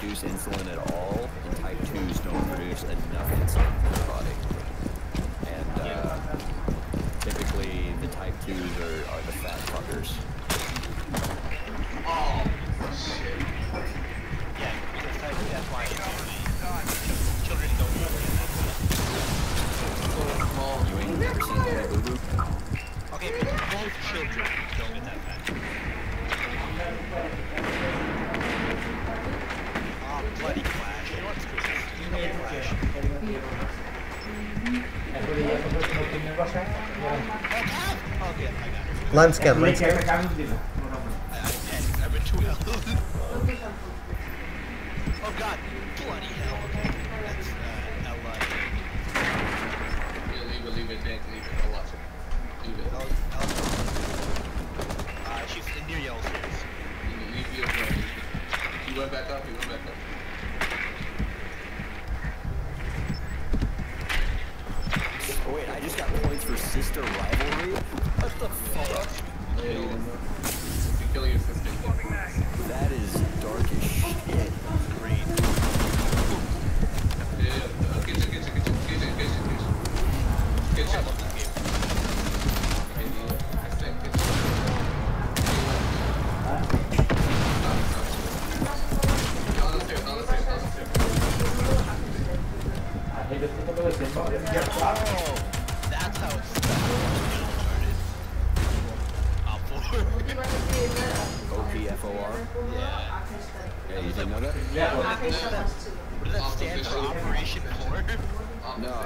produce insulin at all, and type 2s don't produce enough insulin for the body. And uh, typically, the type 2s are, are the fat fuckers. Oh, shit. Yeah, because type, that's why children don't get that. You? Okay, but both children don't get that fat. Oh, bloody Flash. You know what's cool? You know Flash. Oh, yeah, I got it. Lens cam, lens I, cam. I, I've been too oh god, bloody hell. Okay, that's uh, Ela. Yeah, leave it, leave it, Nick, leave it. I'll watch it. Leave it. Ela, Ela. Uh, she's near Yellow Stairs. Leave, leave your bro. Leave. He went back up, he went back up. Oh, wait, I just got points for sister rivalry? What the fuck? Yeah, you kill your sister. That is dark as shit. Great. Yeah. Uh. Oh, OPFOR? yeah. Yeah, you didn't know that? Yeah. What does that stand for? Operation Four? No.